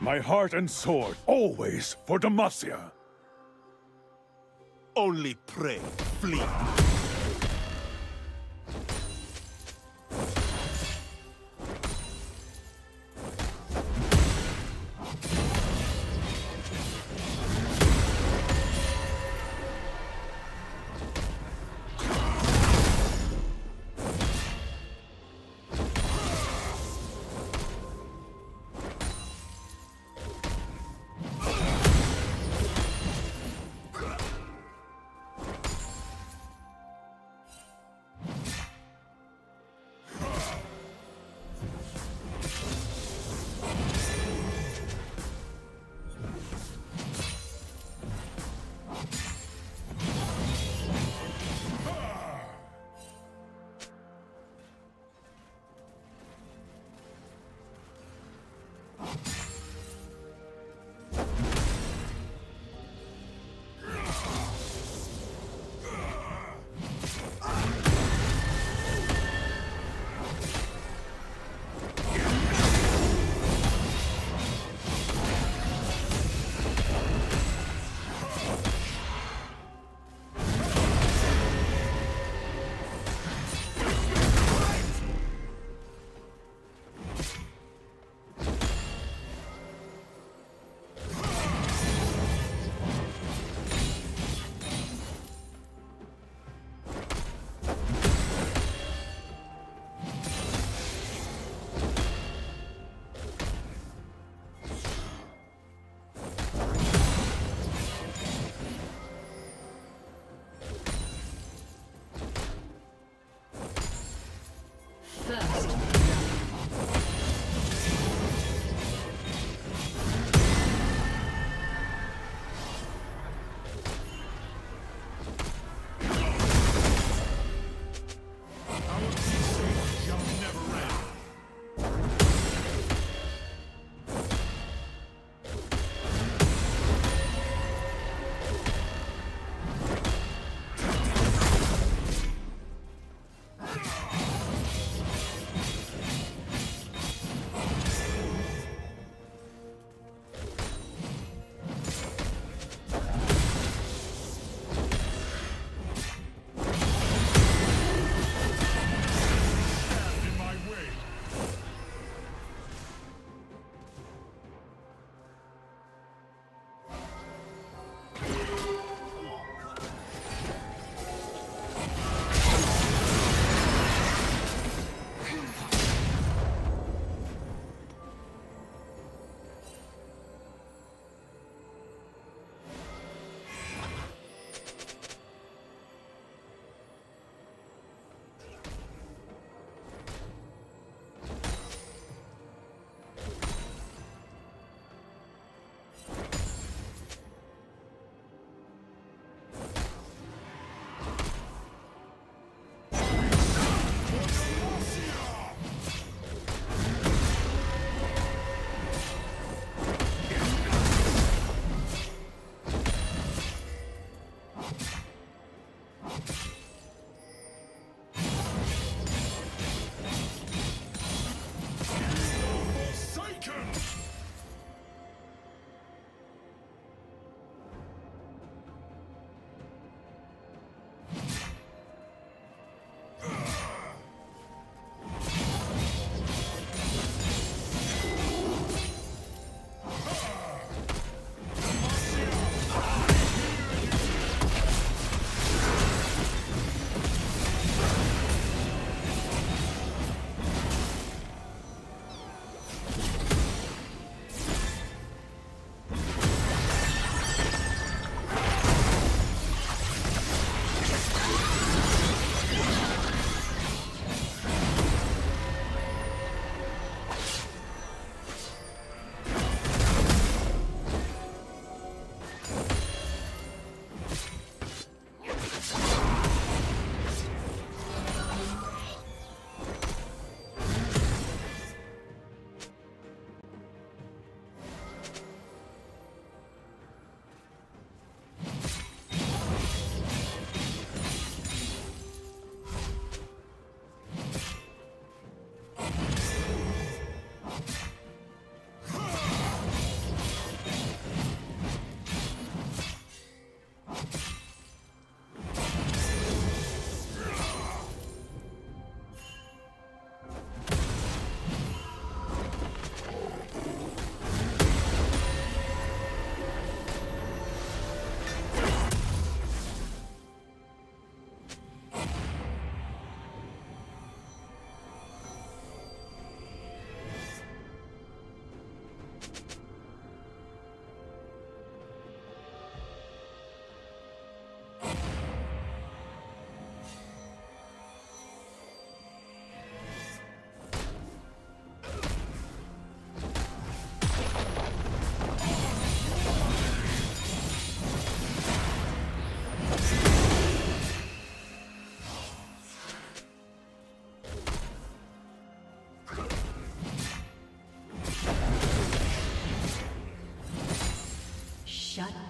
My heart and sword, always for Demacia. Only pray, flee.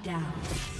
Down.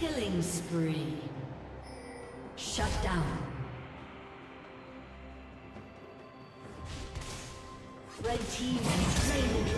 Killing spree. Shut down. Red team has slain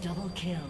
Double kill.